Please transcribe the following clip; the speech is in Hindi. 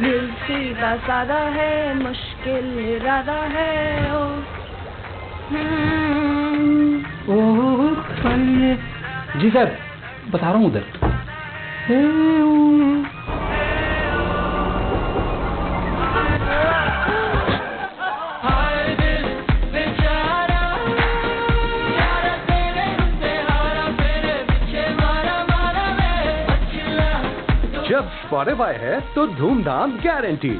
दिल सीधा सादा है मुश्किल इरादा है ओ ओ जी सर बता रहा हूँ उधर जब स्पॉटिफाई है तो धूमधाम गारंटी